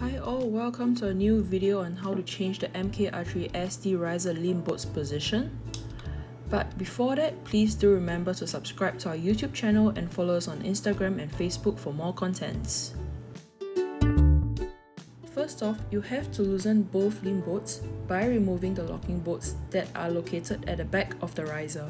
Hi all, welcome to a new video on how to change the MK Archery SD riser limb bolt's position. But before that, please do remember to subscribe to our YouTube channel and follow us on Instagram and Facebook for more contents. First off, you have to loosen both limb bolts by removing the locking bolts that are located at the back of the riser.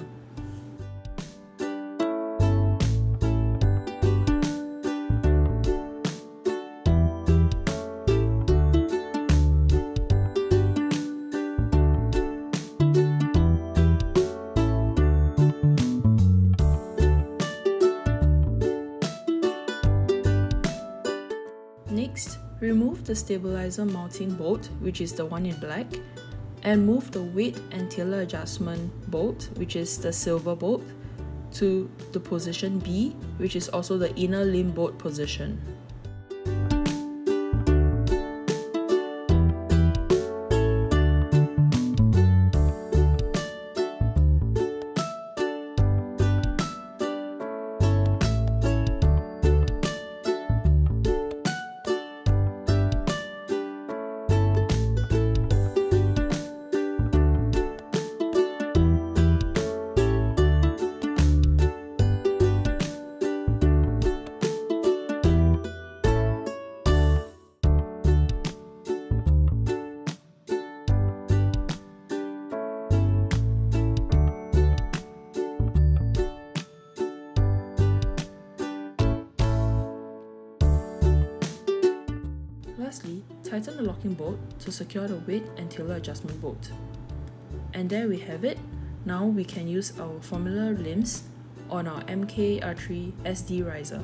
Next, remove the stabilizer mounting bolt, which is the one in black, and move the weight and tiller adjustment bolt, which is the silver bolt, to the position B, which is also the inner limb bolt position. Lastly, tighten the locking bolt to secure the weight and tiller adjustment bolt. And there we have it. Now we can use our formula limbs on our MK Archery SD riser.